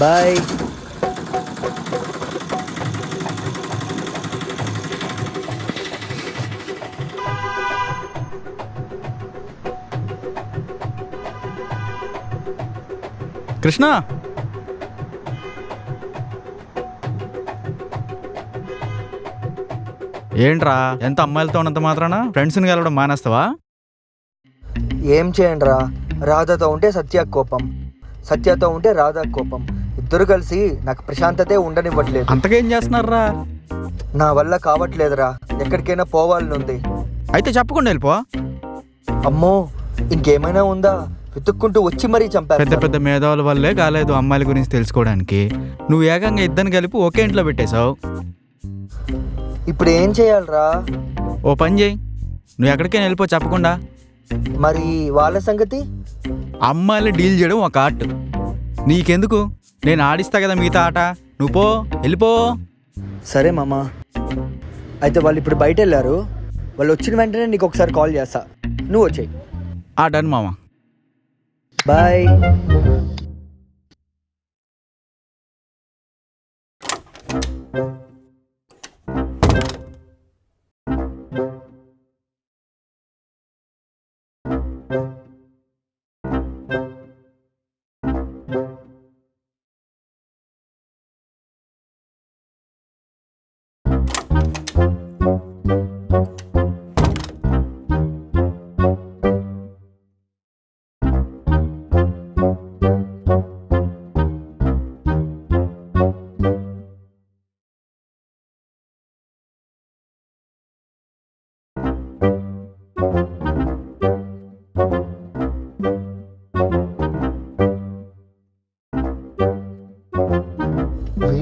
Bye Krishna. ఏంట్రా ఎంత అమ్మాయిలతో ఉన్నంత మాత్రాన? ఫ్రెండ్స్ని కలవడం మానేస్తావా? ఏం చేయండి రా రాధతో ఉంటే సత్య కోపం. సత్యతో ఉంటే రాధా కోపం. ఇద్దరు కలిసి నాకు ప్రశాంతతే ఉండనివ్వట్లేదు. అంతకేం చేస్తున్నారా నా వల్ల కావట్లేదురా. ఎక్కడికైనా పోవాలని ఉంది అయితే చెప్పకుండా వెళ్ళిపో. అమ్మో ఇంకేమైనా ఉందా? వెతుక్కుంటూ వచ్చి మరీ పెద్ద చంపారు పెద్ద మేధావుల వల్లే కాలేదు అమ్మాయిల గురించి తెలుసుకోవడానికి. నువ్వు ఏకంగా ఇద్దరిని కలిపి ఒకే ఇంట్లో పెట్టేశావు. ఇప్పుడు ఏం చేయాలరా? ఓ పని చేయి. నువ్వు ఎక్కడికైనా వెళ్ళిపో చెప్పకుండా. మరి వాళ్ళ సంగతి? అమ్మాయిలు డీల్ చేయడం ఒక ఆర్ట్. నీకెందుకు? నేను ఆడిస్తా కదా మిగతా ఆట. నువ్వు పో వెళ్ళిపో. సరే మామ. అయితే వాళ్ళు ఇప్పుడు బయట వెళ్ళారు. వాళ్ళు వచ్చిన వెంటనే నీకు ఒకసారి కాల్ చేస్తా. నువ్వు వచ్చేయి. ఆ డన్ మామ. బాయ్.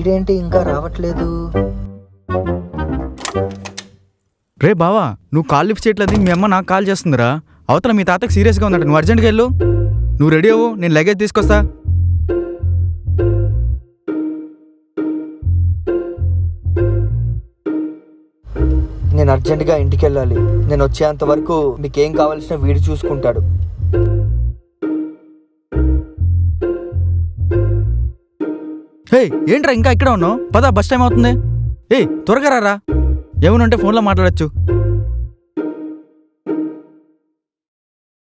వీడేంటి ఇంకా రావట్లేదు? రే బావా నువ్వు కాల్ లిఫ్ట్ చేయట్లేదు మీ అమ్మ నాకు కాల్ చేస్తుందిరా. అవతల మీ తాతకి సీరియస్గా ఉందట నువ్వు అర్జెంట్గా వెళ్ళు. నువ్వు రెడీ అవ్వు నేను లగేజ్ తీసుకొస్తా. నేను అర్జెంటుగా ఇంటికి వెళ్ళాలి నేను వచ్చేంత వరకు మీకేం కావాల్సిన వీడు చూసుకుంటాడు. హే ఏంట్రా ఇంకా ఇక్కడ ఉన్నావు? పద బస్ టైం అవుతుంది. ఏ త్వరగా రారా. ఏమనుంటే ఫోన్లో మాట్లాడచ్చు.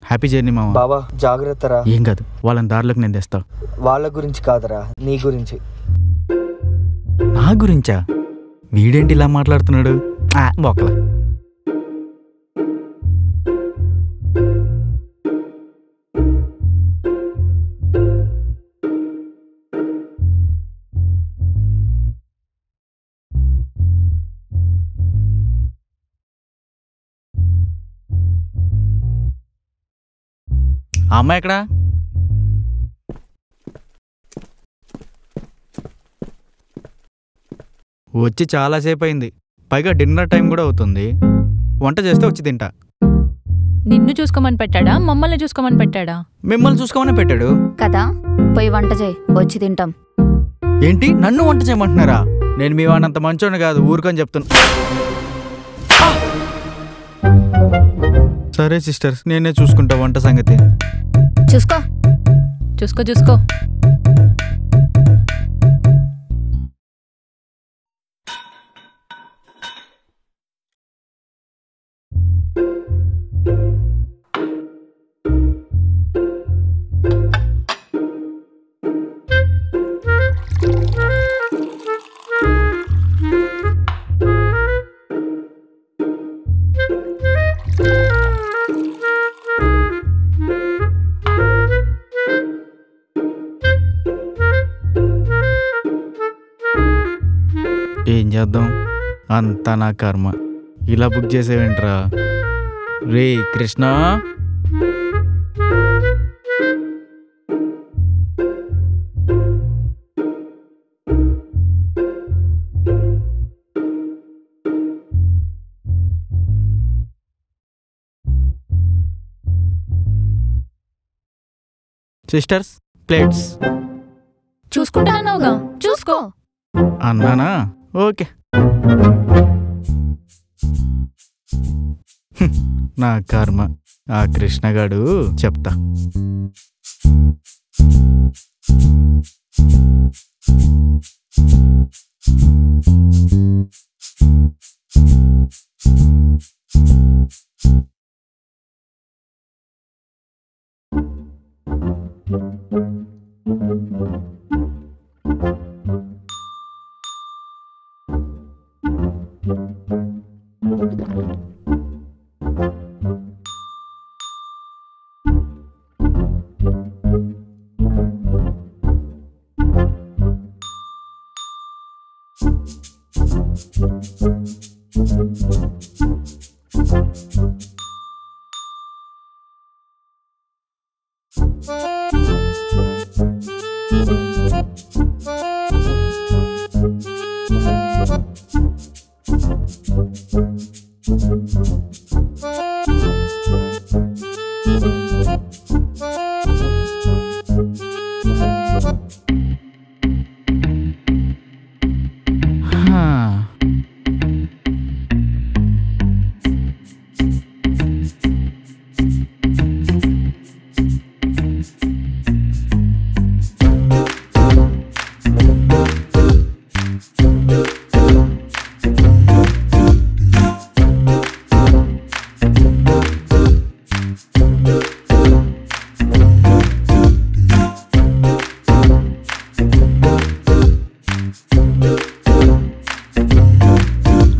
హ్యాపీ జర్నీ మామ బావా జాగ్రత్త రా ఏం కాదు వాళ్ళని దారిలోకి నేను తెస్తా. వాళ్ళ గురించి కాదురా నీ గురించి. నా గురించా? వీడేంటి ఇలా మాట్లాడుతున్నాడు? ఆ, ఆ అమ్మాయి ఎక్కడా? వచ్చి చాలాసేపు అయింది పైగా డిన్నర్ టైం కూడా అవుతుంది. వంట చేస్తే వచ్చి తింటా. నిన్ను చూసుకోమని పెట్టాడా? మమ్మల్ని చూసుకోమని పెట్టాడా? మిమ్మల్ని చూసుకోమని పెట్టాడు. కదా పోయి వంట చేయి. వచ్చి తింటాం. ఏంటి? నన్ను వంట చేయమంటున్నారా? నేను మీ వాడినంత మంచోని కాదు ఊరుకని చెప్తున్నా. సరే సిస్టర్స్ నేనే చూసుకుంటా వంట సంగతి. చూసుకో. చూసుకో చూసుకో. చేద్దాం. అంతా నా కర్మ. ఇలా బుక్ చేసేవేంట్రా? రే కృష్ణ! Sisters plates. చూసుకుంటా అన్నావుగా? చూసుకో. అన్నానా? ఓకే. నా కర్మ. ఆ కృష్ణగాడు చెప్తా. హా.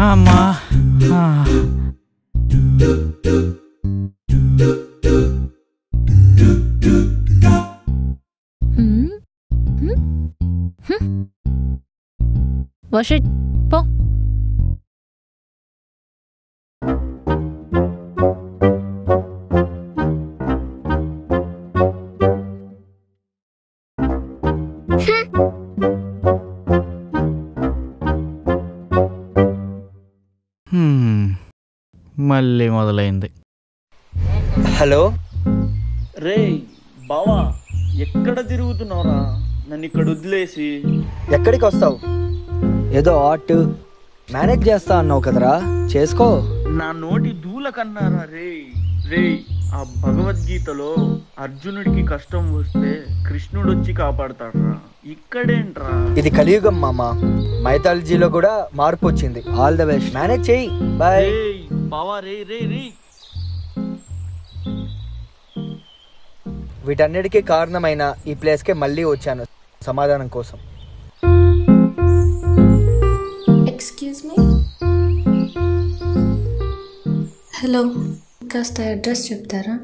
అమ్మా ఆ. హ్మ్? మళ్ళీ మొదలైంది. హలో? రే బావా ఎక్కడ తిరుగుతున్నావురా? నన్ను ఇక్కడ వదిలేసి. ఎక్కడికి వస్తావు ఏదో ఆర్ట్ మేనేజ్ చేస్తా అన్నావు కదరా. చేసుకో. నా నోటి దూల కన్నారా రే రే ఆ భగవద్గీతలో అర్జునుడికి కష్టం వస్తే కృష్ణుడు వచ్చి కాపాడతాడ్రా. ఇక్కడేంట్రా? ఇది కలియుగం మామ. మైథాలజీలో కూడా మార్పు వచ్చింది. ఆల్ ద బెస్ట్ మేనేజ్ చేయి. బాయ్ బావా రే రే రే. వీటన్నిటికీ కారణమైన ఈ ప్లేస్కే మళ్ళీ వచ్చాను సమాధానం కోసం. ఎక్స్క్యూజ్ మీ హలో కాస్త అడ్రస్ చెప్తారా?